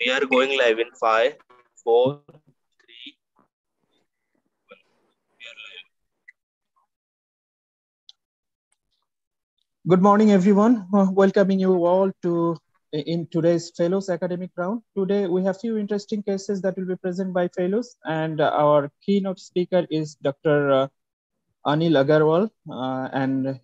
We are going live in five, four, three. Good morning, everyone. Uh, welcoming you all to in today's Fellows Academic Round. Today, we have few interesting cases that will be presented by Fellows, and our keynote speaker is Dr. Uh, Anil Agarwal, uh, and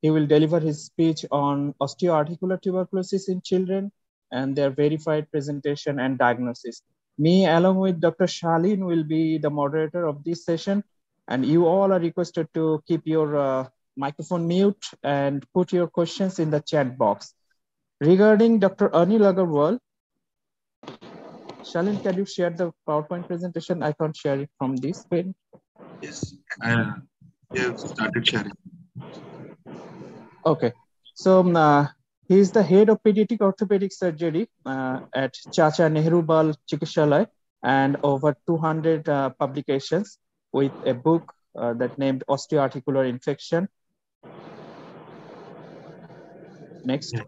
he will deliver his speech on osteoarticular tuberculosis in children and their verified presentation and diagnosis. Me, along with Dr. Shalin, will be the moderator of this session. And you all are requested to keep your uh, microphone mute and put your questions in the chat box. Regarding Dr. Anil Agarwal, Shalin, can you share the PowerPoint presentation? I can't share it from this screen. Yes, I have started sharing. Okay, so um, uh, he is the head of pediatric orthopedic surgery uh, at Chacha Nehru Bal Chikitsalaya and over 200 uh, publications with a book uh, that named Osteoarticular Infection. Next. Yeah.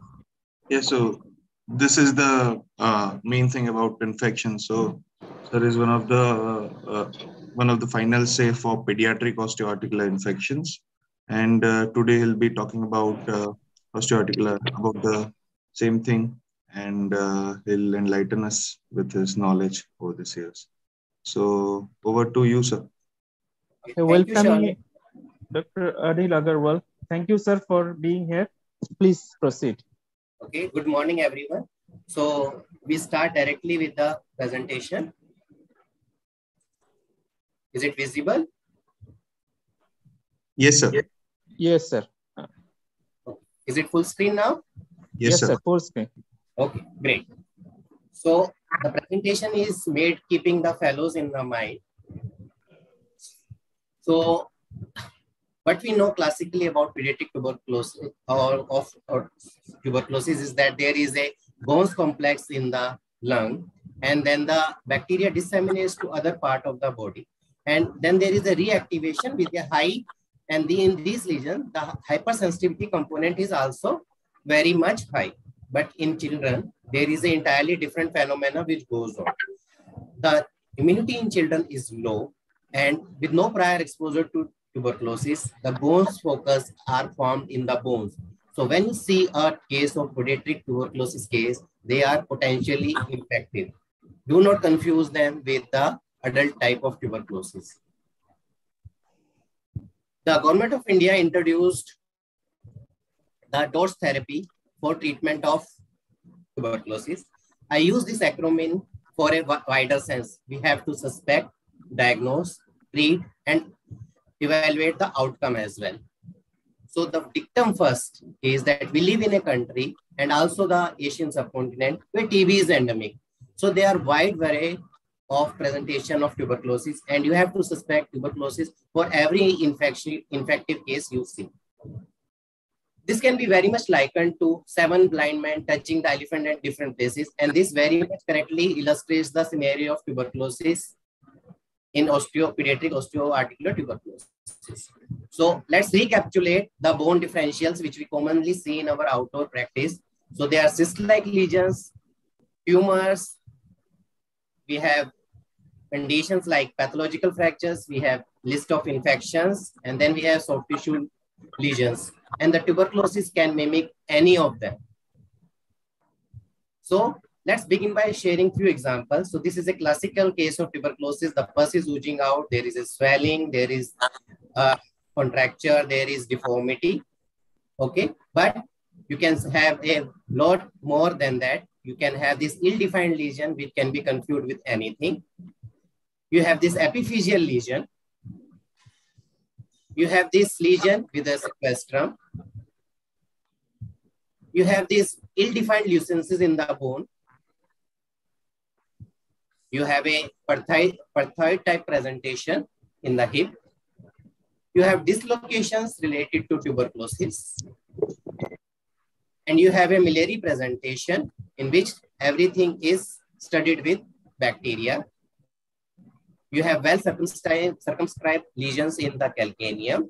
yeah, so this is the uh, main thing about infection. So there is one of the uh, one of the final say for pediatric osteoarticular infections. And today he'll be talking about osteoarticular about the same thing and uh, he'll enlighten us with his knowledge over these years. So over to you, sir. Okay, welcome, you, Dr. Anil Agarwal. Thank you, sir, for being here. Please proceed. Okay, good morning, everyone. So we start directly with the presentation. Is it visible? Yes, sir. Yes, sir. Is it full screen now? Yes, yes sir. sir. Full screen. Okay, great. So the presentation is made keeping the fellows in the mind. So what we know classically about pediatric tuberculosis or of or tuberculosis is that there is a Ghon's complex in the lung and then the bacteria disseminates to other part of the body and then there is a reactivation with a high and the, in these lesions, the hypersensitivity component is also very much high. But in children, there is an entirely different phenomena which goes on. The immunity in children is low, and with no prior exposure to tuberculosis, the Ghon's focus are formed in the bones. So when you see a case of pediatric tuberculosis case, they are potentially infected. Do not confuse them with the adult type of tuberculosis the government of India introduced the DOTS therapy for treatment of tuberculosis. I use this acronym for a wider sense. We have to suspect, diagnose, treat, and evaluate the outcome as well. So the dictum first is that we live in a country and also the Asian subcontinent where TB is endemic. So there are wide variety of presentation of tuberculosis and you have to suspect tuberculosis for every infection, infective case you see. This can be very much likened to seven blind men touching the elephant at different places. And this very much correctly illustrates the scenario of tuberculosis in osteopediatric osteoarticular tuberculosis. So let's recapitulate the bone differentials, which we commonly see in our outdoor practice. So they are cyst-like lesions, tumors, we have conditions like pathological fractures, we have list of infections, and then we have soft tissue lesions. And the tuberculosis can mimic any of them. So let's begin by sharing few examples. So this is a classical case of tuberculosis. The pus is oozing out. There is a swelling. There is a contracture. There is deformity. Okay, but you can have a lot more than that. You can have this ill-defined lesion, which can be confused with anything you have this epiphyseal lesion. You have this lesion with a sequestrum. You have these ill-defined lucences in the bone. You have a perthoid type presentation in the hip. You have dislocations related to tuberculosis. And you have a miliary presentation in which everything is studied with bacteria. You have well circumscribed, lesions in the calcaneum.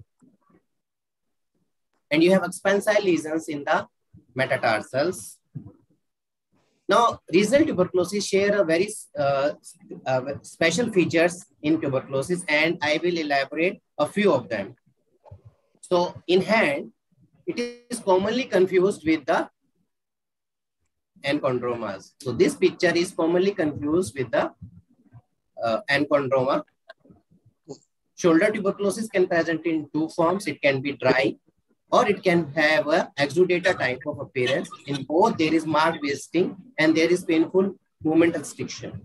And you have expansile lesions in the metatarsals. Now, regional tuberculosis share a very uh, uh, special features in tuberculosis, and I will elaborate a few of them. So, in hand, it is commonly confused with the enchondromas. So, this picture is commonly confused with the uh, enchondroma. Shoulder tuberculosis can present in two forms. It can be dry or it can have a exudata type of appearance. In both, there is marked wasting and there is painful movement restriction.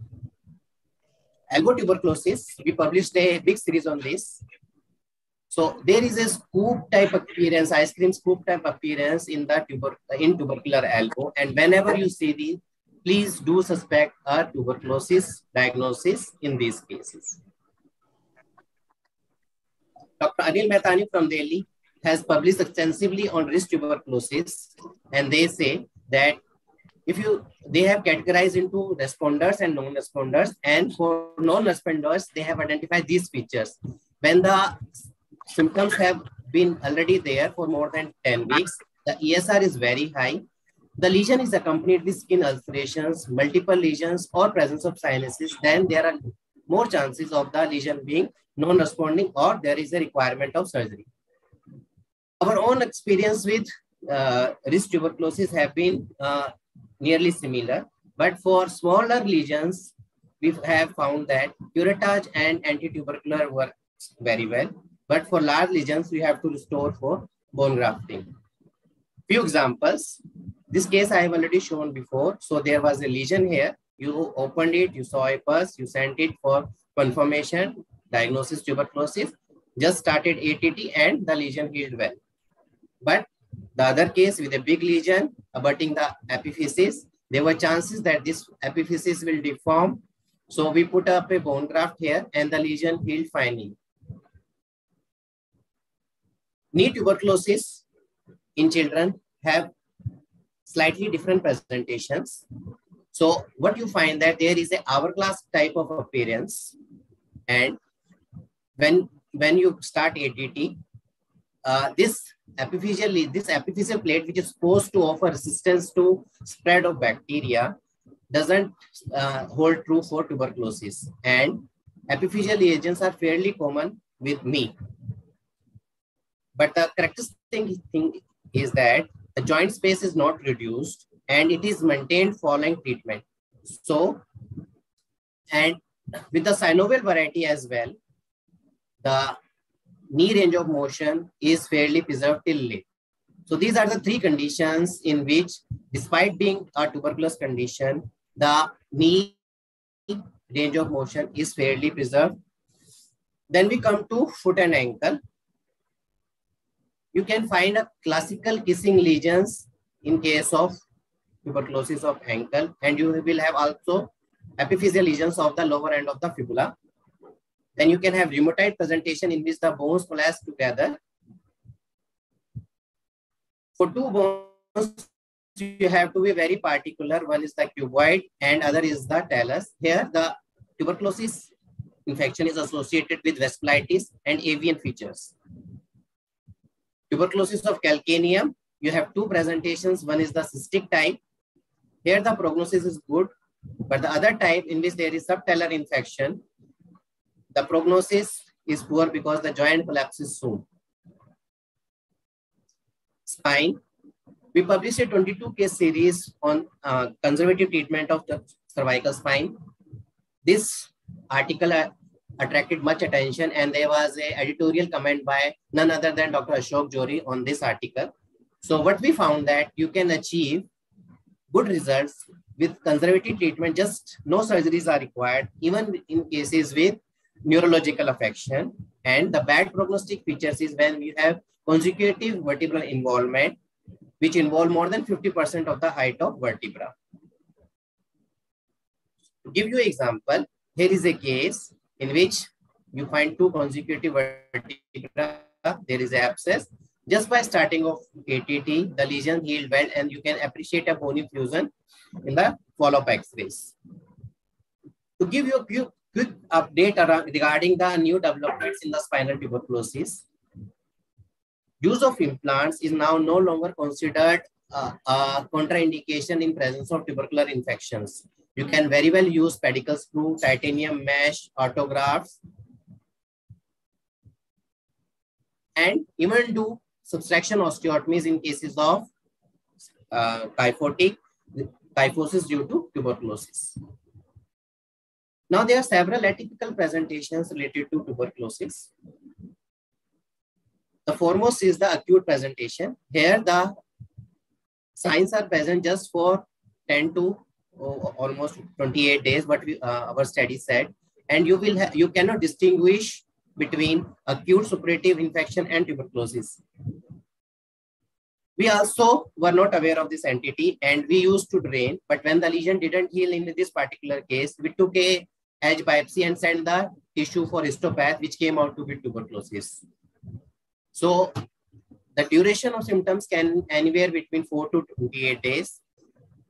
Elbow tuberculosis, we published a big series on this. So there is a scoop type appearance, ice cream scoop type appearance in the tuber in tubercular elbow. And whenever you see these, please do suspect a tuberculosis diagnosis in these cases. Dr. Anil Mehtani from Delhi has published extensively on wrist tuberculosis, and they say that if you they have categorized into responders and non-responders, and for non-responders, they have identified these features. When the symptoms have been already there for more than 10 weeks, the ESR is very high. The lesion is accompanied with skin ulcerations, multiple lesions, or presence of sinuses, then there are more chances of the lesion being non-responding or there is a requirement of surgery our own experience with uh, wrist tuberculosis have been uh, nearly similar, but for smaller lesions, we have found that curettage and anti-tubercular work very well. But for large lesions, we have to restore for bone grafting. Few examples. This case I have already shown before. So there was a lesion here. You opened it, you saw a pus, you sent it for confirmation, diagnosis tuberculosis, just started ATT and the lesion healed well. But the other case with a big lesion abutting the epiphysis, there were chances that this epiphysis will deform. So we put up a bone graft here and the lesion healed finally. Knee tuberculosis in children have slightly different presentations. So what you find that there is a hourglass type of appearance. And when, when you start ATT, uh, this epiphyseal, this epiphyseal plate, which is supposed to offer resistance to spread of bacteria, doesn't uh, hold true for tuberculosis. And epiphyseal lesions are fairly common with me. But the characteristic thing is that the joint space is not reduced and it is maintained following treatment. So, and with the synovial variety as well, the knee range of motion is fairly preserved till late. So these are the three conditions in which, despite being a tuberculous condition, the knee range of motion is fairly preserved. Then we come to foot and ankle. You can find a classical kissing lesions in case of tuberculosis of ankle, and you will have also epiphyseal lesions of the lower end of the fibula. Then you can have rheumatoid presentation in which the bones collapse together. For two bones, you have to be very particular. One is the cuboid and other is the talus. Here, the tuberculosis infection is associated with vasculitis and avian features. Tuberculosis of calcaneum, you have two presentations. One is the cystic type. Here the prognosis is good, but the other type in which there is subtalar infection, the prognosis is poor because the joint collapses soon. Spine. We published a 22 case series on uh, conservative treatment of the cervical spine. This article uh, attracted much attention and there was a editorial comment by none other than Dr. Ashok Johari on this article. So what we found that you can achieve good results with conservative treatment, just no surgeries are required, even in cases with neurological affection. And the bad prognostic features is when you have consecutive vertebral involvement, which involve more than 50% of the height of vertebra. To give you example, here is a case in which you find two consecutive vertebra, there is abscess. Just by starting of ATT, the lesion healed well and you can appreciate a bony fusion in the follow-up x-rays. To give you a few quick update regarding the new developments in the spinal tuberculosis. Use of implants is now no longer considered uh, contraindication in presence of tubercular infections. You can very well use pedicle screw, titanium mesh, autografts, and even do subtraction osteotomies in cases of uh, kyphotic kyphosis due to tuberculosis. Now, there are several atypical presentations related to tuberculosis. The foremost is the acute presentation. Here, the signs are present just for 10 to oh, almost 28 days, what we, uh, our study said. And you will you cannot distinguish between acute suppurative infection and tuberculosis. We also were not aware of this entity and we used to drain, but when the lesion didn't heal in this particular case, we took a edge biopsy and sent the tissue for histopath, which came out to be tuberculosis. So the duration of symptoms can anywhere between 4 to 28 days.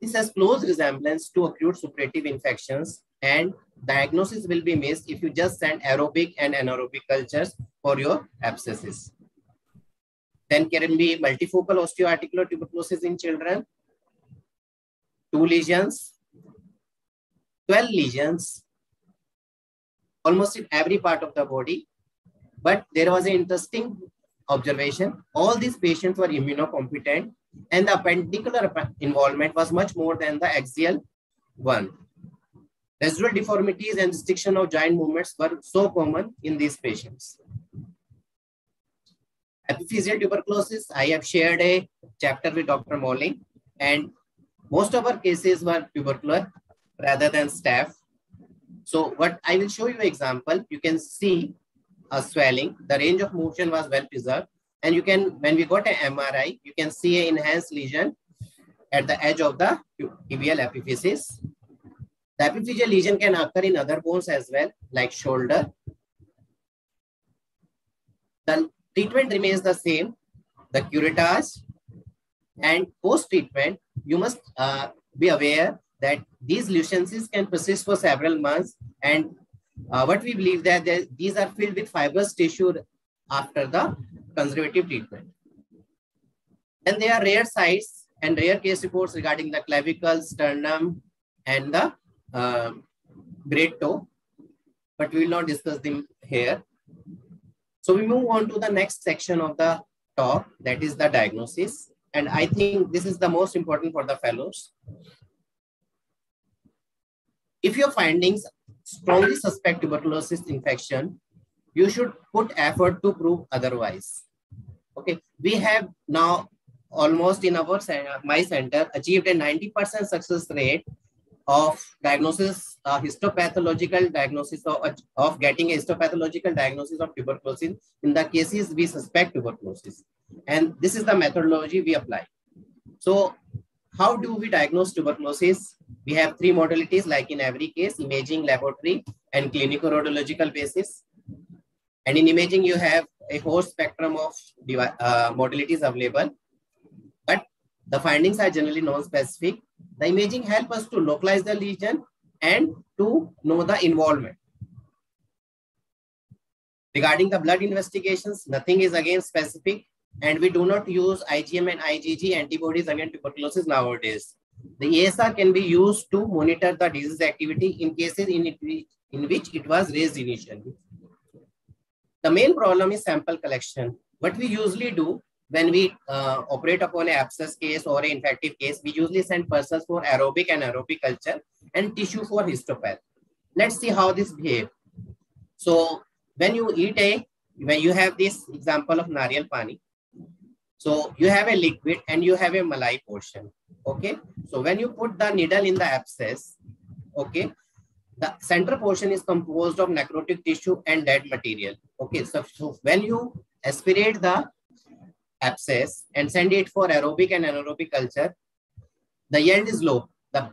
This has close resemblance to acute suppurative infections and diagnosis will be missed if you just send aerobic and anaerobic cultures for your abscesses. Then can be multifocal osteoarticular tuberculosis in children, two lesions, 12 lesions, almost in every part of the body. But there was an interesting observation. All these patients were immunocompetent and the appendicular involvement was much more than the axial one. Residual deformities and restriction of joint movements were so common in these patients. Epiphyseal tuberculosis, I have shared a chapter with Dr. Molling and most of our cases were tubercular rather than staph. So what I will show you example, you can see a swelling, the range of motion was well preserved. And you can, when we got an MRI, you can see an enhanced lesion at the edge of the tibial epiphysis. The epiphyseal lesion can occur in other bones as well, like shoulder. The treatment remains the same, the curettage. And post-treatment, you must uh, be aware that these lesions can persist for several months. And uh, what we believe that these are filled with fibrous tissue after the conservative treatment. And there are rare sites and rare case reports regarding the clavicle, sternum, and the uh, great toe, but we will not discuss them here. So we move on to the next section of the talk, that is the diagnosis. And I think this is the most important for the fellows. If your findings strongly suspect tuberculosis infection, you should put effort to prove otherwise. Okay, we have now almost in our my center achieved a 90% success rate of diagnosis, uh, histopathological diagnosis of, of getting a histopathological diagnosis of tuberculosis in the cases we suspect tuberculosis. And this is the methodology we apply. So how do we diagnose tuberculosis? We have three modalities like in every case, imaging, laboratory, and clinical radiological basis. And in imaging, you have a whole spectrum of uh, modalities available, but the findings are generally non-specific the imaging help us to localize the lesion and to know the involvement. Regarding the blood investigations, nothing is again specific and we do not use IgM and IgG antibodies against tuberculosis nowadays. The ESR can be used to monitor the disease activity in cases in, it, in which it was raised initially. The main problem is sample collection. What we usually do when we uh, operate upon an abscess case or an infective case, we usually send persons for aerobic and aerobic culture and tissue for histopath. Let's see how this behave. So when you eat a, when you have this example of nariyal pani, so you have a liquid and you have a malai portion. Okay. So when you put the needle in the abscess, okay, the center portion is composed of necrotic tissue and dead material. Okay. So, so when you aspirate the abscess and send it for aerobic and anaerobic culture, the yield is low. The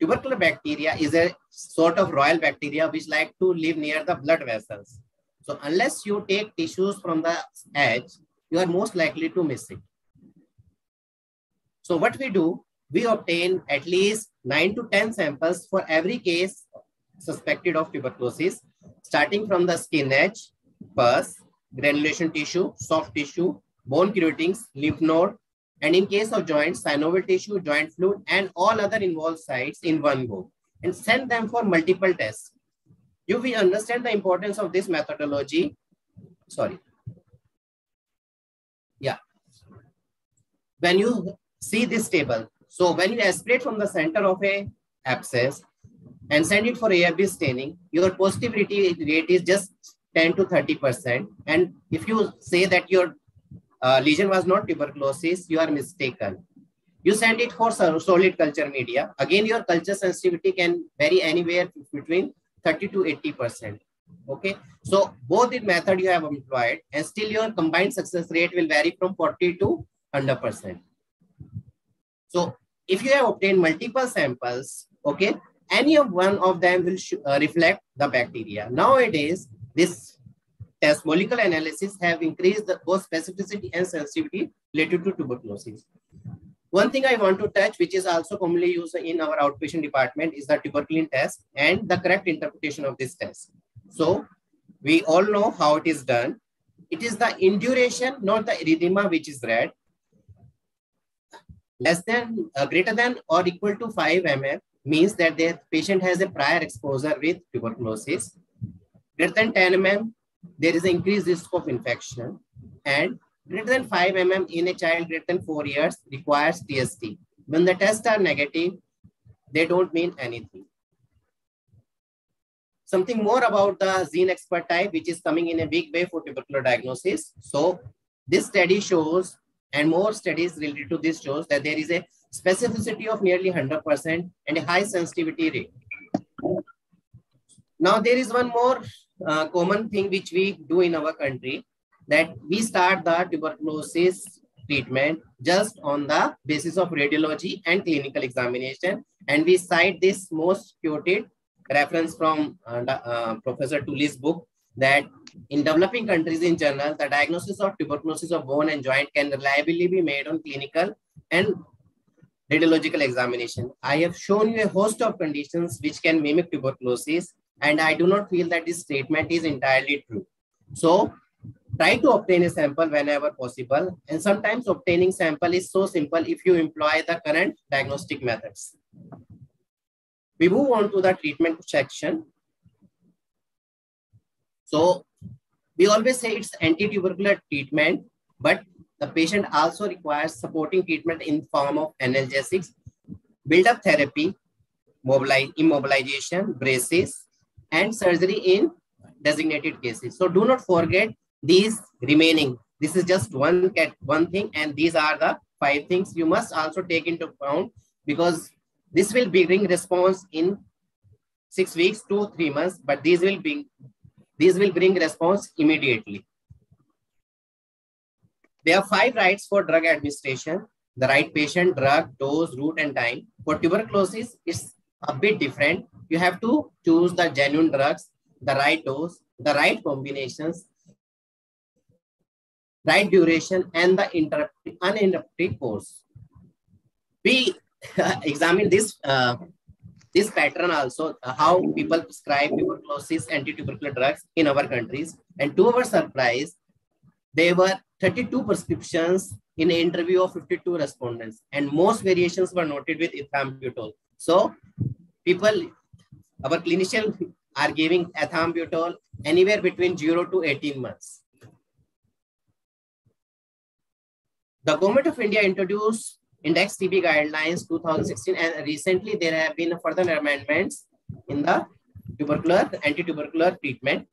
tubercular bacteria is a sort of royal bacteria which like to live near the blood vessels. So unless you take tissues from the edge, you are most likely to miss it. So what we do, we obtain at least 9 to 10 samples for every case suspected of tuberculosis, starting from the skin edge, pus, granulation tissue, soft tissue, bone curettings, lymph node, And in case of joints, synovial tissue, joint fluid, and all other involved sites in one go, and send them for multiple tests. You will understand the importance of this methodology. Sorry. Yeah. When you see this table, so when you aspirate from the center of a abscess and send it for AFB staining, your positivity rate is just 10 to 30%. And if you say that your uh, lesion was not tuberculosis, you are mistaken. You send it for solid culture media. Again, your culture sensitivity can vary anywhere between 30 to 80%. Okay, so both the method you have employed and still your combined success rate will vary from 40 to 100%. So if you have obtained multiple samples, okay, any of one of them will uh, reflect the bacteria. Nowadays, this test molecular analysis have increased the both specificity and sensitivity related to tuberculosis. One thing I want to touch, which is also commonly used in our outpatient department, is the tuberculin test and the correct interpretation of this test. So we all know how it is done. It is the induration, not the erythema, which is red. Less than, uh, greater than or equal to 5 mm means that the patient has a prior exposure with tuberculosis. Greater than 10 mm, there is an increased risk of infection. And greater than 5 mm in a child greater than 4 years requires TST. When the tests are negative, they don't mean anything. Something more about the GeneXpert type, which is coming in a big way for tubercular diagnosis. So this study shows, and more studies related to this shows that there is a specificity of nearly 100% and a high sensitivity rate. Now there is one more uh, common thing which we do in our country that we start the tuberculosis treatment just on the basis of radiology and clinical examination. And we cite this most quoted reference from uh, uh, Professor Tuli's book that in developing countries in general, the diagnosis of tuberculosis of bone and joint can reliably be made on clinical and radiological examination. I have shown you a host of conditions which can mimic tuberculosis, and I do not feel that this statement is entirely true. So try to obtain a sample whenever possible. And sometimes obtaining sample is so simple if you employ the current diagnostic methods. We move on to the treatment section. So we always say it's anti-tubercular treatment, but the patient also requires supporting treatment in form of analgesics, build-up therapy, immobilization, braces, and surgery in designated cases. So do not forget these remaining. This is just one cat, one thing, and these are the five things you must also take into account because this will bring response in six weeks to three months, but these will bring these will bring response immediately. There are five rights for drug administration. The right patient, drug, dose, route, and time. For tuberculosis, it's a bit different. You have to choose the genuine drugs, the right dose, the right combinations, right duration, and the uninterrupted course. We examine this uh, this pattern also, uh, how people prescribe tuberculosis anti-tubercular drugs in our countries. And to our surprise, there were 32 prescriptions in an interview of 52 respondents, and most variations were noted with ethambutol. So people, our clinicians are giving ethambutol anywhere between 0 to 18 months. The government of India introduced Index TB guidelines 2016 and recently there have been further amendments in the tubercular anti-tubercular treatment.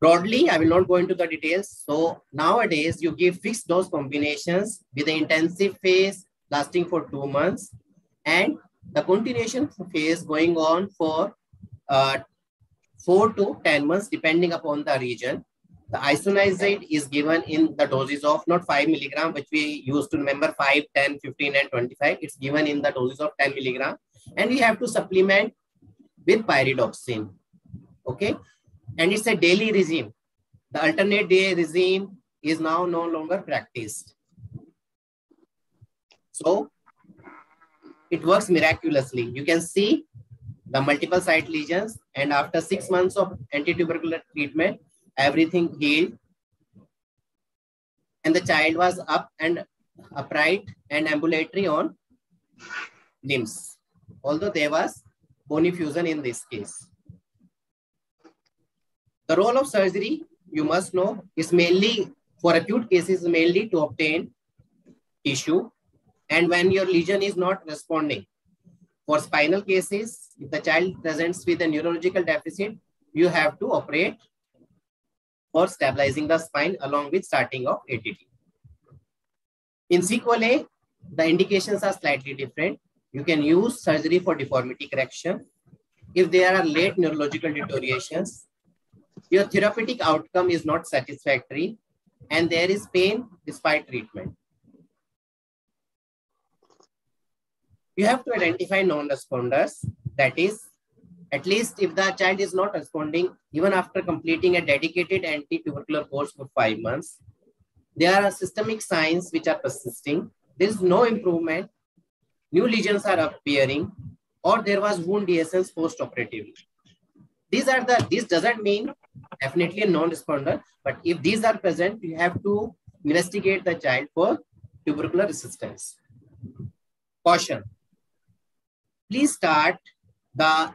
Broadly, I will not go into the details. So nowadays you give fixed dose combinations with the intensive phase lasting for two months and the continuation phase going on for uh, four to 10 months depending upon the region. The isoniazid is given in the doses of not 5 milligram, which we used to remember 5, 10, 15, and 25. It's given in the doses of 10 milligram. And we have to supplement with pyridoxine. Okay. And it's a daily regime. The alternate day regime is now no longer practiced. So it works miraculously. You can see the multiple site lesions and after six months of anti-tubercular treatment, everything healed and the child was up and upright and ambulatory on limbs, although there was bony fusion in this case. The role of surgery, you must know, is mainly for acute cases, mainly to obtain tissue. And when your lesion is not responding, for spinal cases, if the child presents with a neurological deficit, you have to operate for stabilizing the spine along with starting of ATT. In sequelae, the indications are slightly different. You can use surgery for deformity correction. If there are late neurological deteriorations, your therapeutic outcome is not satisfactory and there is pain despite treatment. You have to identify non-responders. That is, at least if the child is not responding, even after completing a dedicated anti-tubercular course for five months, there are systemic signs which are persisting. There is no improvement. New lesions are appearing, or there was wound dehiscence post-operatively. These are the, this doesn't mean definitely a non-responder, but if these are present, you have to investigate the child for tubercular resistance. Caution. Please start the,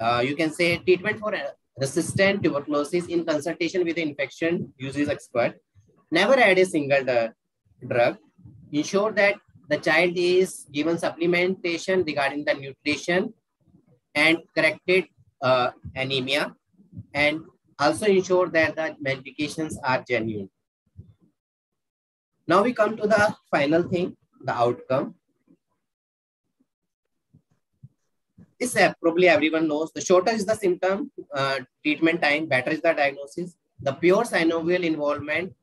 uh, you can say treatment for resistant tuberculosis in consultation with the infection disease expert. Never add a single drug. Ensure that the child is given supplementation regarding the nutrition and corrected uh, anemia and also ensure that the medications are genuine. Now we come to the final thing, the outcome. This probably everyone knows. The shorter is the symptom, uh, treatment time, better is the diagnosis. The pure synovial involvement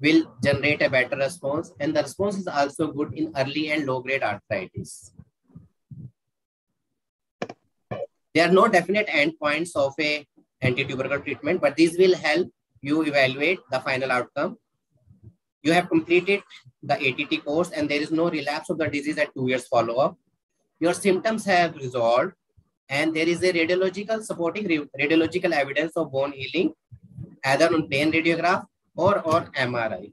will generate a better response and the response is also good in early and low grade arthritis. There are no definite endpoints of a anti-tubercle treatment, but these will help you evaluate the final outcome. You have completed the ATT course and there is no relapse of the disease at two years follow-up. Your symptoms have resolved and there is a radiological supporting radiological evidence of bone healing either on plain radiograph or on MRI.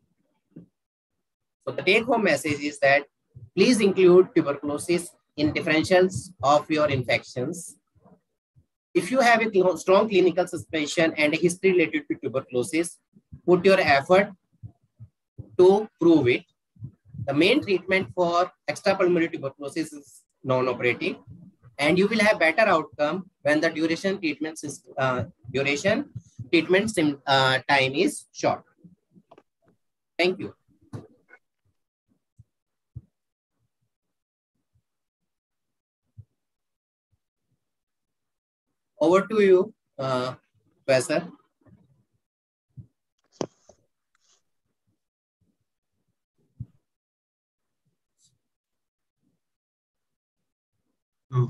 So the take-home message is that please include tuberculosis in differentials of your infections if you have a strong clinical suspicion and a history related to tuberculosis, put your effort to prove it. The main treatment for extrapulmonary tuberculosis is non-operative, and you will have better outcome when the duration treatment uh, duration treatment uh, time is short. Thank you. Over to you, uh, Professor.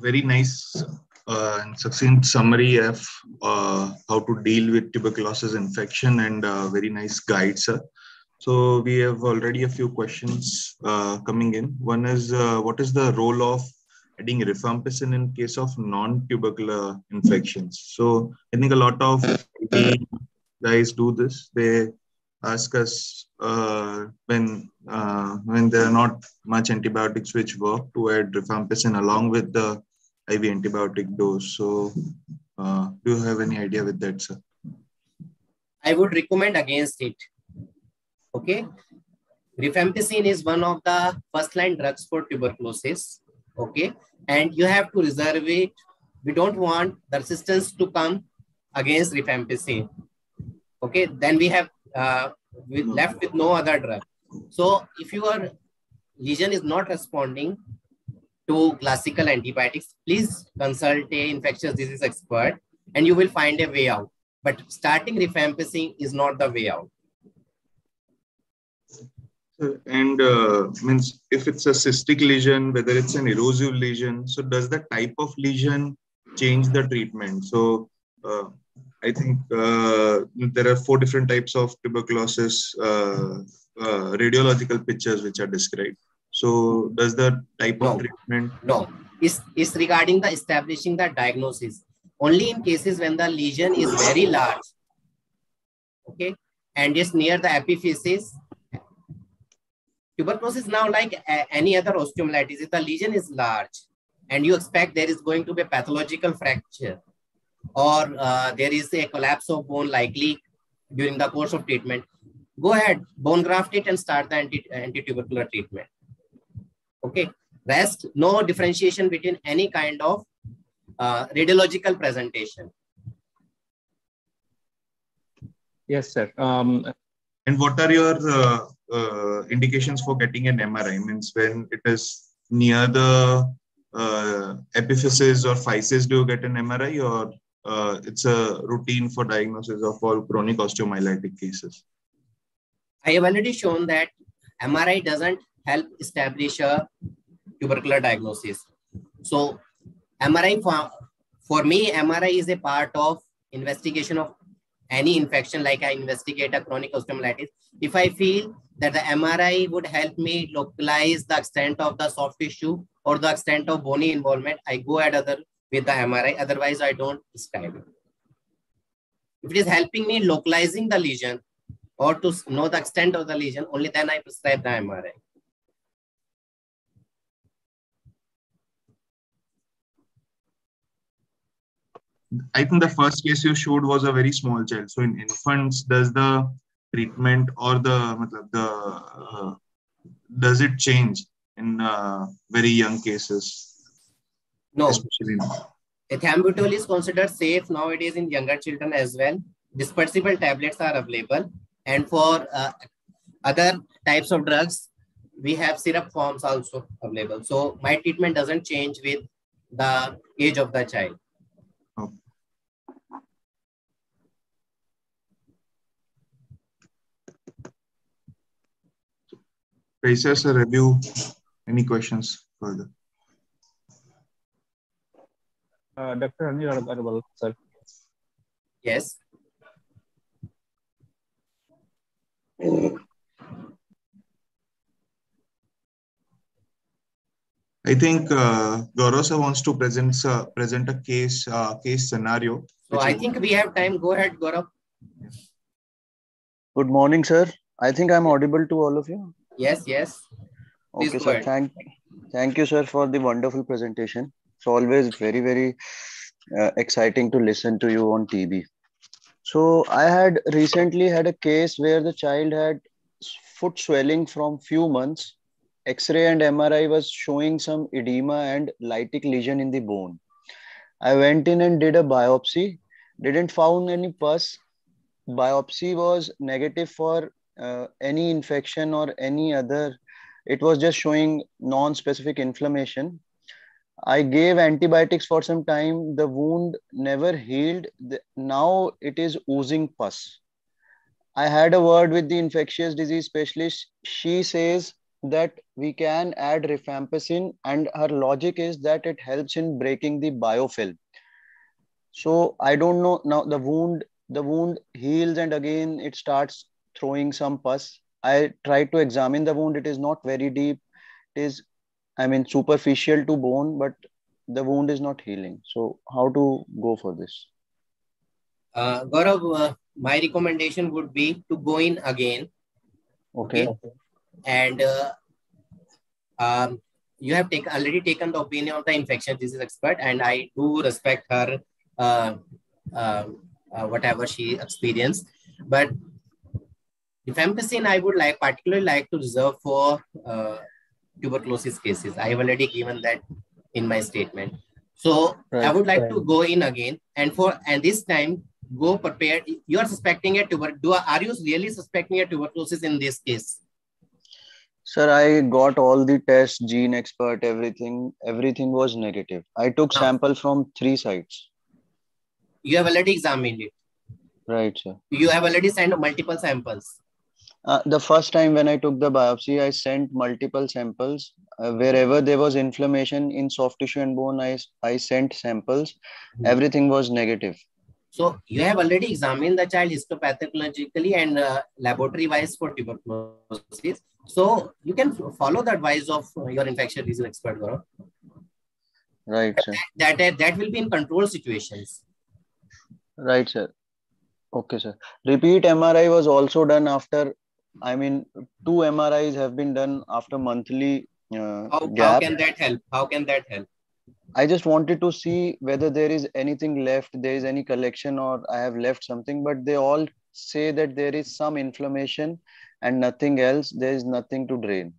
very nice uh, and succinct summary of uh, how to deal with tuberculosis infection and uh, very nice guide, sir. So we have already a few questions uh, coming in. One is, uh, what is the role of adding rifampicin in case of non-tubercular infections. So I think a lot of guys do this. They ask us uh, when uh, when there are not much antibiotics which work to add rifampicin along with the IV antibiotic dose. So uh, do you have any idea with that, sir? I would recommend against it. Okay. Rifampicin is one of the first line drugs for tuberculosis okay? And you have to reserve it we don't want the resistance to come against rifampicin. Okay? Then we have uh, we left with no other drug. So if your lesion is not responding to classical antibiotics please consult a infectious disease expert and you will find a way out. But starting rifampicin is not the way out and uh, means if it's a cystic lesion, whether it's an erosive lesion, so does the type of lesion change the treatment? So uh, I think uh, there are four different types of tuberculosis uh, uh, radiological pictures which are described. So does the type no. of treatment? No, it's, it's regarding the establishing the diagnosis. Only in cases when the lesion is very large, okay, and is near the epiphysis tuberculosis now like any other osteomyelitis, if the lesion is large and you expect there is going to be a pathological fracture or uh, there is a collapse of bone likely during the course of treatment, go ahead, bone graft it and start the anti, anti-tubercular treatment. Okay, rest, no differentiation between any kind of uh, radiological presentation. Yes, sir. Um, and what are your uh, uh, indications for getting an MRI? Means when it is near the uh, epiphysis or physis, do you get an MRI or uh, it's a routine for diagnosis of all chronic osteomyelitic cases? I have already shown that MRI doesn't help establish a tubercular diagnosis. So MRI for, for me, MRI is a part of investigation of any infection like I investigate a chronic osteomyelitis. If I feel that the MRI would help me localize the extent of the soft tissue or the extent of bony involvement, I go at other with the MRI. Otherwise, I don't prescribe it. If it is helping me localizing the lesion or to know the extent of the lesion, only then I prescribe the MRI. I think the first case you showed was a very small child. So in infants, does the treatment or the the uh, does it change in uh, very young cases? No. Especially Ethambutol is considered safe nowadays in younger children as well. Dispersible tablets are available. And for uh, other types of drugs, we have syrup forms also available. So my treatment doesn't change with the age of the child. Prices a review. Any questions further? Uh, Dr. Anil Agarwal, sir. Yes. I think uh, Gaurav wants to present uh, present a case uh, case scenario. So I think we have time. Go ahead, Gaurav. Good morning, sir. I think I'm audible to all of you. Yes, yes. Please okay, sir. Thank, thank you, sir, for the wonderful presentation. It's always very, very uh, exciting to listen to you on TV. So I had recently had a case where the child had foot swelling from few months. X-ray and MRI was showing some edema and lytic lesion in the bone. I went in and did a biopsy. Didn't found any pus. Biopsy was negative for uh, any infection or any other it was just showing non-specific inflammation. I gave antibiotics for some time. The wound never healed. Now it is oozing pus. I had a word with the infectious disease specialist. She says that we can add rifampicin and her logic is that it helps in breaking the biofilm. So i don't know. Now the wound the wound heals and again it starts throwing some pus. I tried to examine the wound. It is not very deep. It is, I mean, superficial to bone, but the wound is not healing. So, how to go for this? Uh, Gaurav, uh, my recommendation would be to go in again. Okay. okay. And uh, um, you have take, already taken the opinion of the infection disease expert, and I do respect her, uh, uh, uh, whatever she experienced. But Rifampicin, I would like particularly like to reserve for uh, tuberculosis cases. I have already given that in my statement. So right, I would like right. to go in again and for and this time go prepared. You are suspecting a tuber. Do are you really suspecting a tuberculosis in this case? Sir, I got all the tests, GeneXpert, everything. Everything was negative. I took no. sample from three sites. You have already examined it. Right, sir. You have already sent multiple samples. Uh, the first time when I took the biopsy, I sent multiple samples. Uh, wherever there was inflammation in soft tissue and bone, I, I sent samples. Mm-hmm. Everything was negative. So you have already examined the child histopathologically and uh, laboratory wise for tuberculosis. So you can follow the advice of your infectious disease expert, Gaurav. Right, sir. That, that, that will be in control situations. Right, sir. Okay, sir. Repeat MRI was also done after I mean, two MRIs have been done after monthly uh, how, gap. how can that help? How can that help? I just wanted to see whether there is anything left, there is any collection, or I have left something. But they all say that there is some inflammation and nothing else. There is nothing to drain.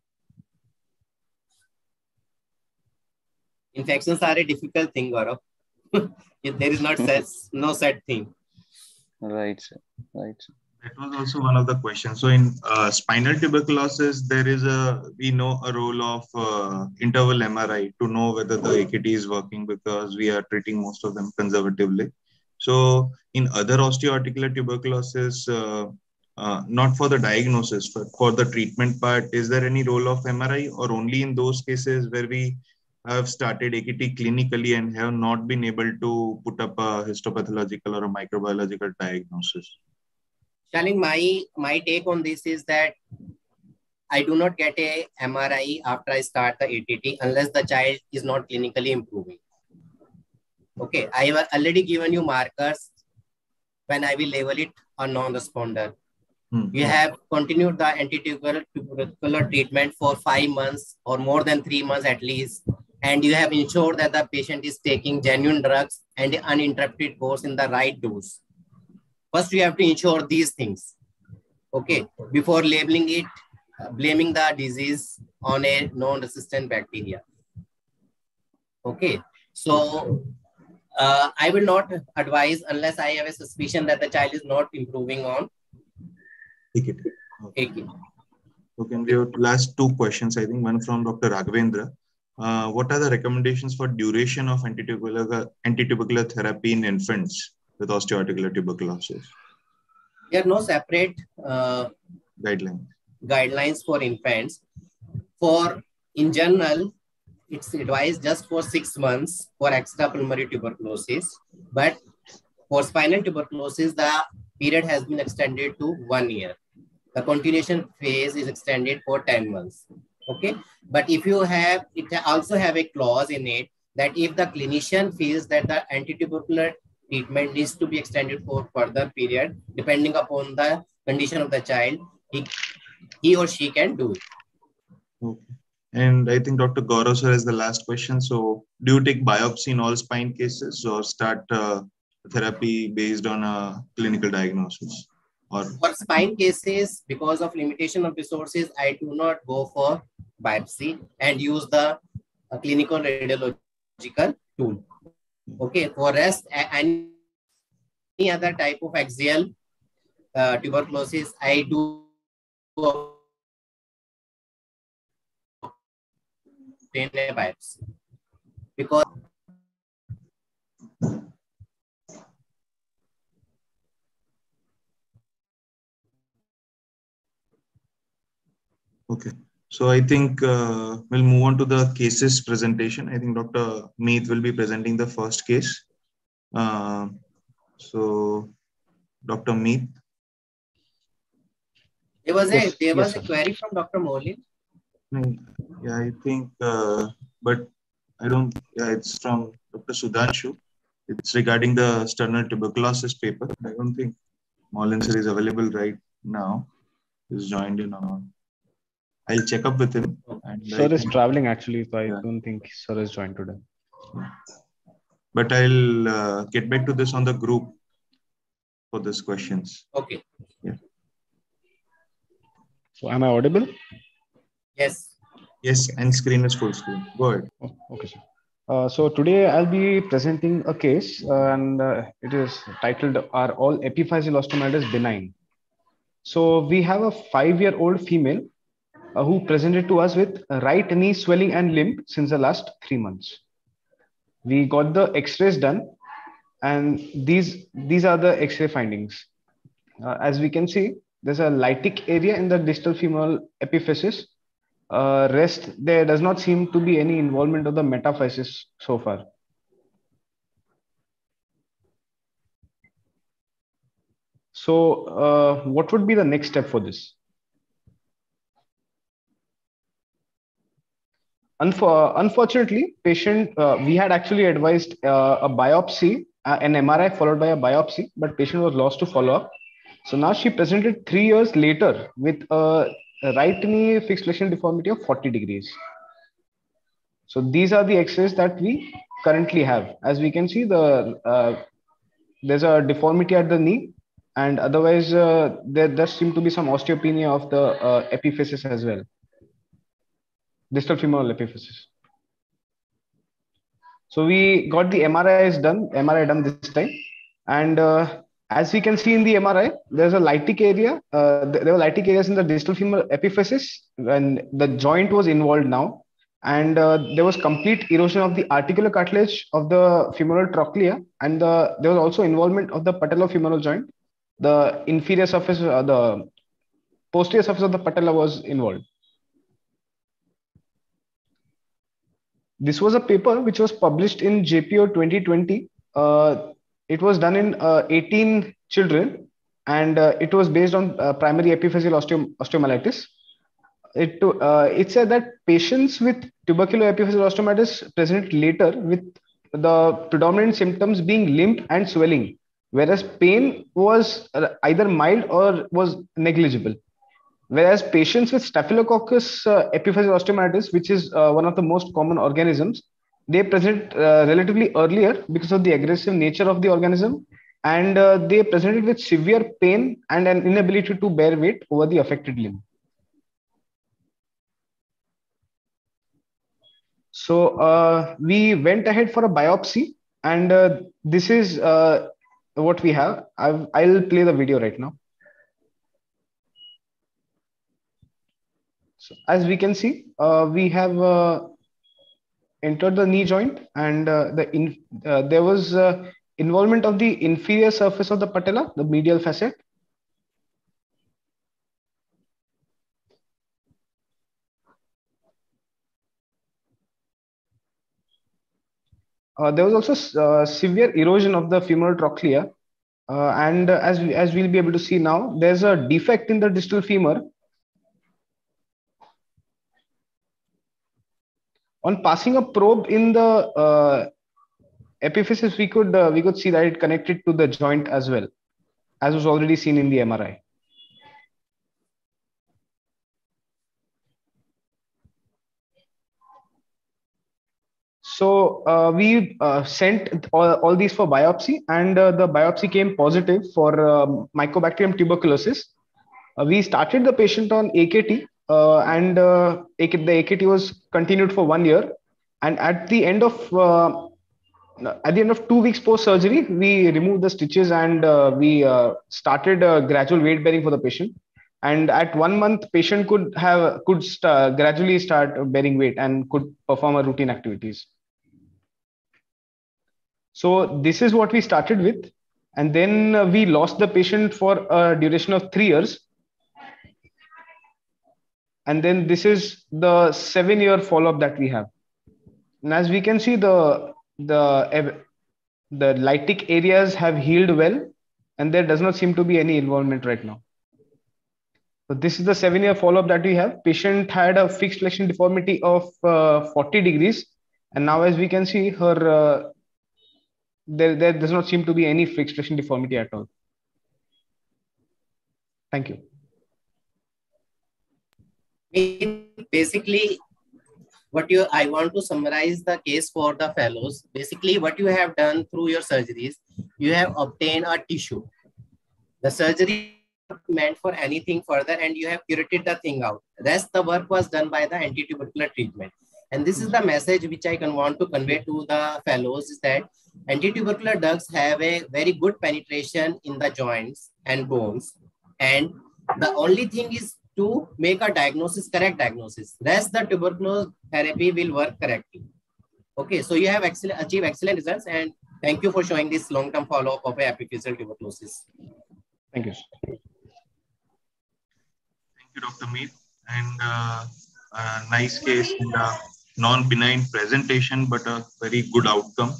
Infections are a difficult thing, Gaurav. there is not such no such thing. Right, sir. Right. Sir. That was also one of the questions. So in uh, spinal tuberculosis, there is a we know a role of uh, interval MRI to know whether the AKT is working because we are treating most of them conservatively. So in other osteoarticular tuberculosis, uh, uh, not for the diagnosis, but for the treatment part, is there any role of MRI or only in those cases where we have started AKT clinically and have not been able to put up a histopathological or a microbiological diagnosis? Shalin, my my take on this is that I do not get a MRI after I start the ATT unless the child is not clinically improving. Okay, I have already given you markers when I will label it a non-responder. Hmm. You have continued the antitubercular treatment for five months or more than three months at least, and you have ensured that the patient is taking genuine drugs and uninterrupted course in the right dose. First, you have to ensure these things, okay, before labeling it, uh, blaming the disease on a non-resistant bacteria. Okay, so uh, I will not advise unless I have a suspicion that the child is not improving on AKT. Okay. Okay, we have last two questions. I think one from Dr. Raghavendra. Uh, what are the recommendations for duration of antitubercular, antitubercular therapy in infants? With osteoarticular tuberculosis? There are no separate uh, guidelines guidelines for infants. For in general, it's advised just for six months for extrapulmonary tuberculosis, but for spinal tuberculosis, the period has been extended to one year. The continuation phase is extended for 10 months. Okay. But if you have, it also have a clause in it that if the clinician feels that the antitubercular treatment needs to be extended for further period depending upon the condition of the child. He, he or she can do it. Okay. And i think dr gaurav sir is the last question. So do you take biopsy in all spine cases or start uh, therapy based on a clinical diagnosis? Or for spine cases because of limitation of resources i do not go for biopsy and use the uh, clinical radiological tool Okay, for rest, any other type of axial uh, tuberculosis, I do obtain a biopsy because Okay. So I think uh, we'll move on to the cases presentation. I think Dr. Meet will be presenting the first case. Uh, so Dr. Meet. There was a there was yes, a query from Dr. Molin. Yeah, I think, uh, but I don't. Yeah, it's from Dr. Sudhanshu. It's regarding the sternal tuberculosis paper. I don't think Molin sir is available right now. He's joined in on. I'll check up with him. And sir is traveling actually, so I yeah. don't think sir is joined today. But I'll uh, get back to this on the group for these questions. Okay. Yeah. So am I audible? Yes. Yes, and screen is full screen. Go ahead. Oh, okay, sir. Uh, so today I'll be presenting a case uh, and uh, it is titled Are All Epiphyseal Osteomyelitis Benign? So we have a five-year-old female who presented to us with right knee swelling and limp since the last three months. We got the x-rays done and these, these are the x-ray findings. Uh, as we can see, there's a lytic area in the distal femoral epiphysis. Uh, rest, there does not seem to be any involvement of the metaphysis so far. So uh, what would be the next step for this? Unfortunately, patient uh, we had actually advised uh, a biopsy, uh, an MRI followed by a biopsy, but patient was lost to follow up. So now she presented three years later with a right knee fixed flexion deformity of 40 degrees. So these are the x-rays that we currently have. As we can see, the uh, there's a deformity at the knee, and otherwise uh, there does seem to be some osteopenia of the uh, epiphysis as well, distal femoral epiphysis. So we got the MRIs done, MRI done this time, and uh, as we can see in the MRI, there's a lytic area. Uh, there were lytic areas in the distal femoral epiphysis, and the joint was involved now and uh, there was complete erosion of the articular cartilage of the femoral trochlea and the, there was also involvement of the patellofemoral joint the inferior surface uh, the posterior surface of the patella was involved this was a paper which was published in jpo 2020 uh, it was done in uh, 18 children and uh, it was based on uh, primary epiphyseal osteom- osteomyelitis it, uh, it said that patients with tubercular epiphyseal osteomyelitis present later with the predominant symptoms being limp and swelling, whereas pain was uh, either mild or was negligible. Whereas patients with Staphylococcus uh, epiphyseal osteomyelitis, which is uh, one of the most common organisms, they present uh, relatively earlier because of the aggressive nature of the organism, and uh, they presented with severe pain and an inability to bear weight over the affected limb. So uh, we went ahead for a biopsy, and uh, this is uh, what we have. i will play the video right now. So as we can see, uh, we have uh, entered the knee joint, and uh, the in, there was involvement of the inferior surface of the patella, the medial facet, Uh, there was also uh, severe erosion of the femoral trochlea. Uh, and as, we, as we'll be able to see now, there's a defect in the distal femur. On passing a probe in the uh, epiphysis, we could, uh, we could see that it connected to the joint as well, as was already seen in the MRI. So uh, we uh, sent all, all, these for biopsy, and uh, the biopsy came positive for um, Mycobacterium tuberculosis. Uh, we started the patient on AKT, Uh, and uh, the AKT was continued for one year. And at the end of uh, at the end of two weeks post surgery, we removed the stitches and uh, we started gradual weight bearing for the patient. And at one month, patient could have could st- gradually start bearing weight and could perform a routine activities. So this is what we started with. And then uh, we lost the patient for a duration of three years. And then this is the seven year follow up that we have. And as we can see, the, the, the lytic areas have healed well, and there does not seem to be any involvement right now. So this is the seven year follow up that we have. Patient had a fixed flexion deformity of uh, 40 degrees. And now as we can see, her uh, there, there does not seem to be any fixed flexion deformity at all. Thank you. Basically, what you I want to summarize the case for the fellows. Basically, what you have done through your surgeries, you have obtained a tissue. The surgery meant for anything further and you have curated the thing out. Rest the work was done by the anti-tubercular treatment. And this is the message which I can want to convey to the fellows is that antitubercular drugs have a very good penetration in the joints and bones. And the only thing is to make a diagnosis, correct diagnosis. Rest the tuberculosis therapy will work correctly. Okay, so you have excellent, achieved excellent results and thank you for showing this long-term follow-up of epiphyseal tuberculosis. Thank you. Thank you, Dr. Meet. And uh, uh, nice case and uh, non-benign presentation, but a very good outcome.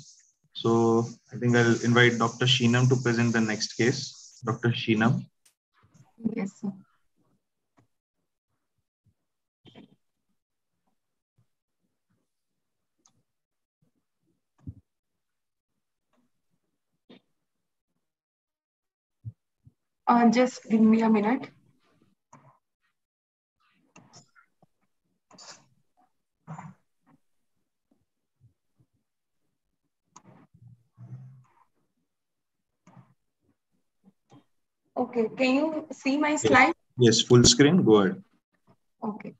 So I think I'll invite Dr. Sheenam to present the next case. Dr. Sheenam. Yes, sir. Uh, just give me a minute. Okay, can you see my slide? Yes, full screen, go ahead. Okay.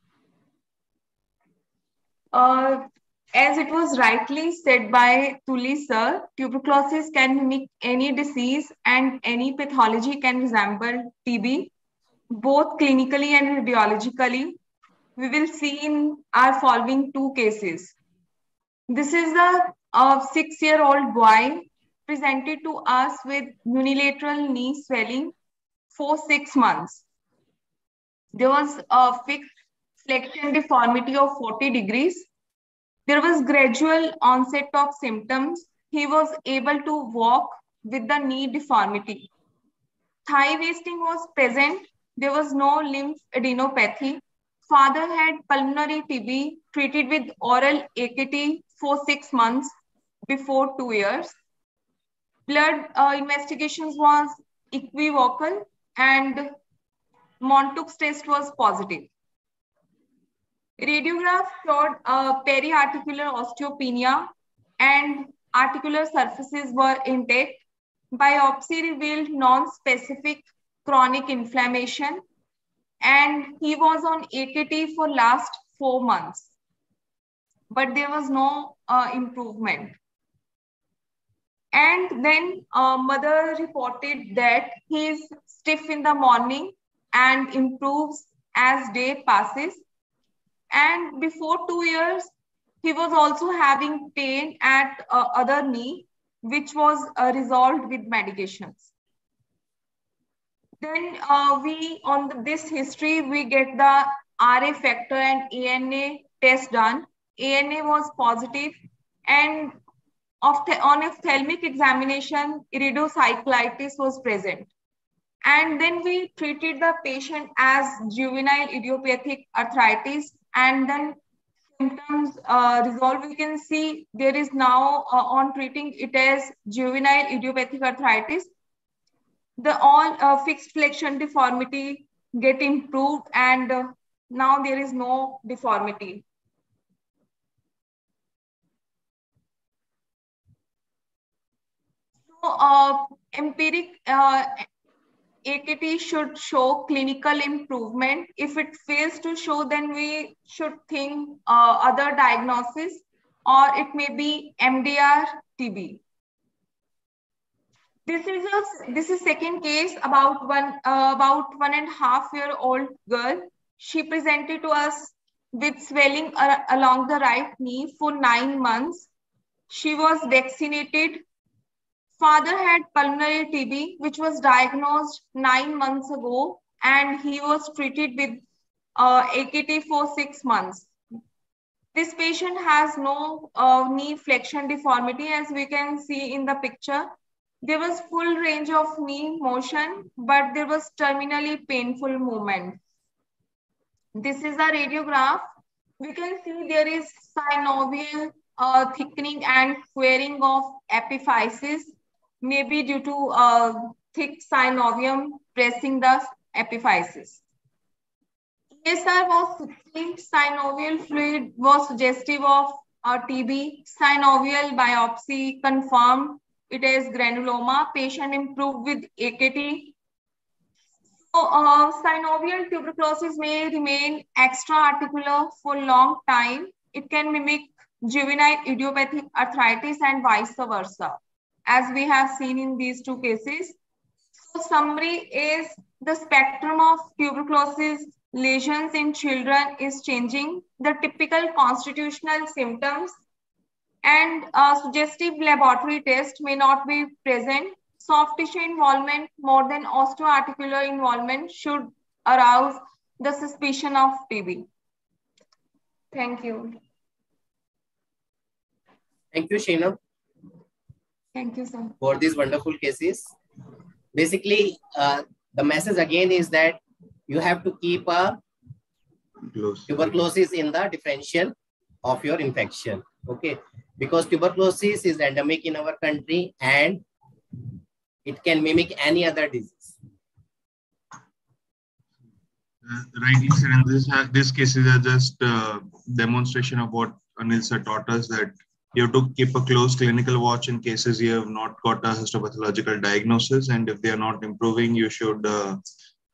Uh, as it was rightly said by Tuli sir, tuberculosis can mimic any disease and any pathology can resemble TB, both clinically and radiologically. We will see in our following two cases. This is a, a six-year-old boy presented to us with unilateral knee swelling for six months. There was a fixed flexion deformity of 40 degrees. There was gradual onset of symptoms. He was able to walk with the knee deformity. Thigh wasting was present. There was no lymph adenopathy. Father had pulmonary TB treated with oral AKT for six months before two years. Blood uh, investigations was equivocal and Mantoux test was positive. Radiograph showed uh, periarticular osteopenia and articular surfaces were intact. Biopsy revealed non-specific chronic inflammation and he was on AKT for last four months. But there was no uh, improvement. And then uh, mother reported that he is stiff in the morning and improves as day passes. And before two years, he was also having pain at uh, other knee, which was uh, resolved with medications. Then uh, we, on the, this history, we get the RA factor and ANA test done. ANA was positive and of on ophthalmic examination, iridocyclitis was present. And then we treated the patient as juvenile idiopathic arthritis and then symptoms uh, resolve. We can see there is now uh, on treating it as juvenile idiopathic arthritis. The all uh, fixed flexion deformity get improved and uh, now there is no deformity. uh, empiric uh, AKT should show clinical improvement. If it fails to show, then we should think uh, other diagnosis or it may be MDR TB. This is a this is second case about one uh, about one and a half year old girl. She presented to us with swelling along the right knee for nine months. She was vaccinated Father had pulmonary TB, which was diagnosed nine months ago, and he was treated with uh, AKT for six months. This patient has no uh, knee flexion deformity, as we can see in the picture. There was full range of knee motion, but there was terminally painful movement. This is a radiograph. We can see there is synovial uh, thickening and squaring of epiphysis maybe due to uh, thick synovium pressing the epiphysis. ESR was synovial fluid was suggestive of a TB. Synovial biopsy confirmed it is granuloma. Patient improved with AKT. So, uh, synovial tuberculosis may remain extra-articular for long time. It can mimic juvenile idiopathic arthritis and vice versa as we have seen in these two cases. So summary is the spectrum of tuberculosis lesions in children is changing. The typical constitutional symptoms and a suggestive laboratory test may not be present. Soft tissue involvement more than osteoarticular involvement should arouse the suspicion of TB. Thank you. Thank you, Sheena. Thank you, sir. For these wonderful cases. Basically, uh, the message again is that you have to keep a tuberculosis in the differential of your infection. Okay, because tuberculosis is endemic in our country and it can mimic any other disease. Uh, rightly said, and this this cases are just uh, demonstration of what Anil sir taught us that you have to keep a close clinical watch in cases you have not got a histopathological diagnosis, and if they are not improving, you should uh,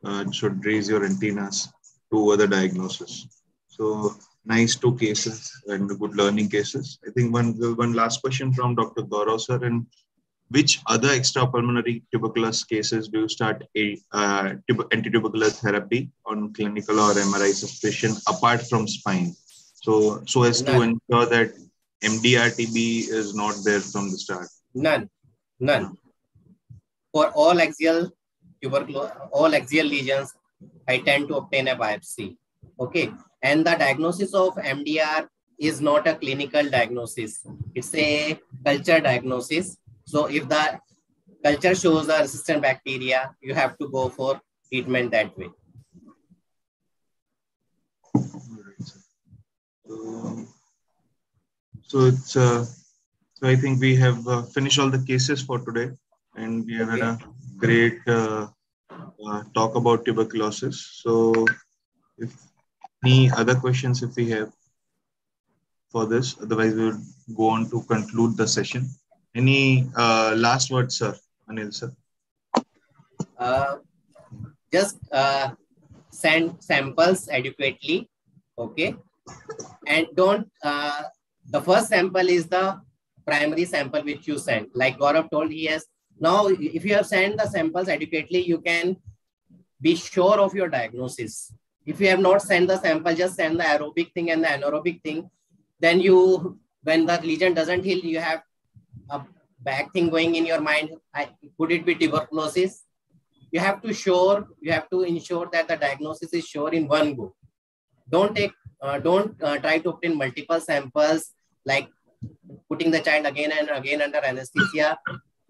uh should raise your antennas to other diagnosis. So nice two cases and good learning cases. I think one one last question from Dr. Gaurav sir and which other extrapulmonary tuberculosis cases do you start a uh, antitubercular therapy on clinical or MRI suspicion apart from spine? So, so as to ensure that MDR-TB is not there from the start. None, none. For all axial tuberculosis, all axial lesions, I tend to obtain a biopsy. Okay, and the diagnosis of MDR is not a clinical diagnosis; it's a culture diagnosis so if the culture shows a resistant bacteria, you have to go for treatment that way. So, so it's uh, so I think we have uh, finished all the cases for today, and we have okay. had a great uh, uh, talk about tuberculosis. So, if any other questions, if we have for this, otherwise we will go on to conclude the session. Any uh, last words, sir, Anil, sir? Uh, just uh, send samples adequately, okay? And don't, uh, the first sample is the primary sample which you send. Like Gaurav told, he has, now if you have sent the samples adequately, you can be sure of your diagnosis. If you have not sent the sample, just send the aerobic thing and the anaerobic thing. Then you, when the lesion doesn't heal, you have a bad thing going in your mind. I, could it be tuberculosis? You have to sure, you have to ensure that the diagnosis is sure in one go. Don't take, uh, don't uh, try to obtain multiple samples like putting the child again and again under anesthesia.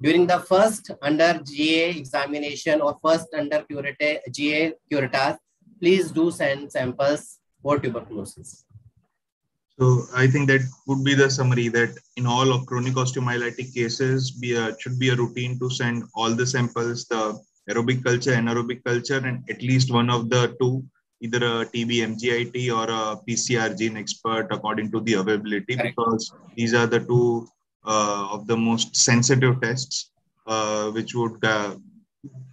During the first under GA examination or first under curate, GA curatas, please do send samples for tuberculosis. So I think that would be the summary that in all of chronic osteomyelitis cases, be a, should be a routine to send all the samples, the aerobic culture, anaerobic culture, and at least one of the two, either a TB MGIT or a PCR GeneXpert according to the availability, Correct. because these are the two uh, of the most sensitive tests, uh, which would uh,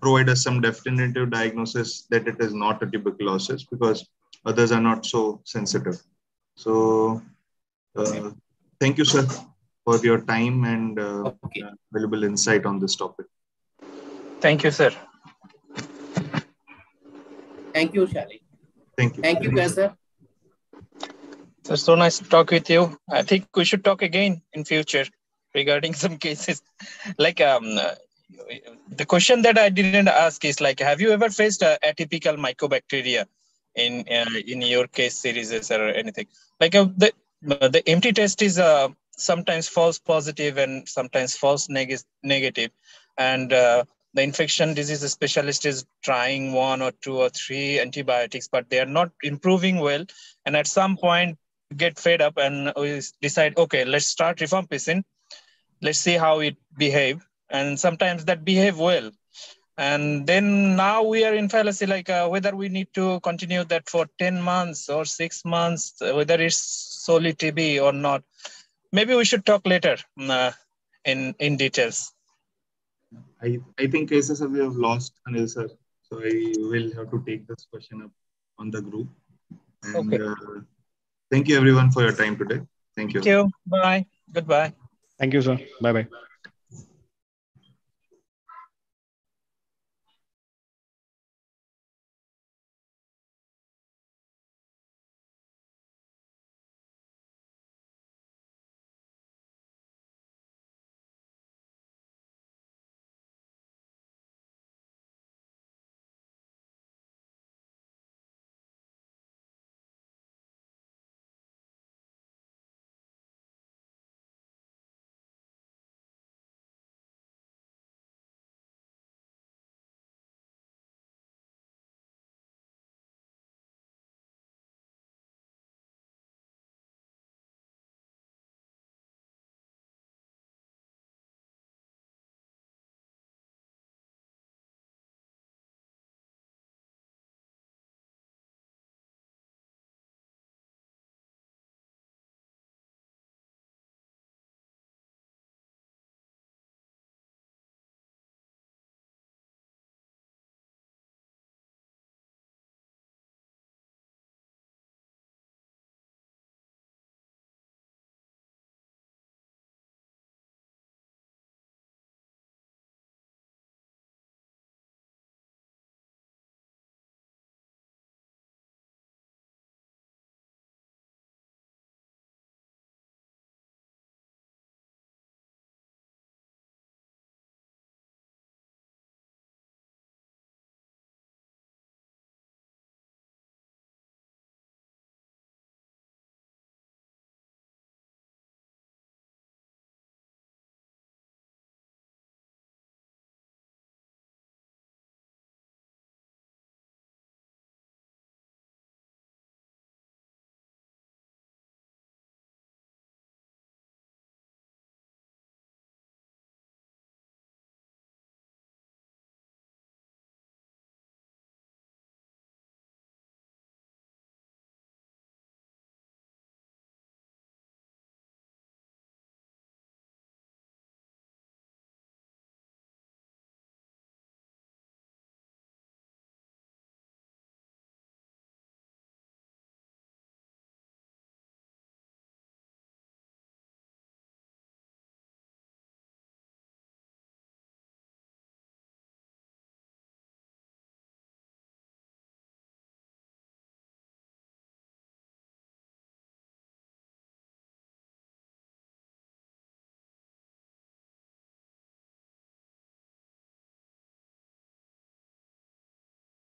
provide us some definitive diagnosis that it is not a tuberculosis because others are not so sensitive. So, uh, thank you, sir, for your time and uh, okay. valuable insight on this topic. Thank you, sir. Thank you, Shali. Thank you. Thank you, sir. So, so nice to talk with you. I think we should talk again in future regarding some cases. like um, the question that I didn't ask is like, have you ever faced a atypical mycobacteria? in uh, in your case series or anything like uh, the the MT test is uh, sometimes false positive and sometimes false neg- negative and uh, the infection disease specialist is trying one or two or three antibiotics but they are not improving well. And at some point get fed up and we decide okay let's start rifampicin. Let's see how it behave. And sometimes that behave well. And then now we are in fallacy like uh, whether we need to continue that for 10 months or six months whether it's solely tb or not. Maybe we should talk later uh, in in details i i think cases we have lost anil sir so i will have to take this question up on the group. And okay. Uh, thank you everyone for your time today. Thank you. Thank you. Bye. Goodbye. Thank you sir. Bye bye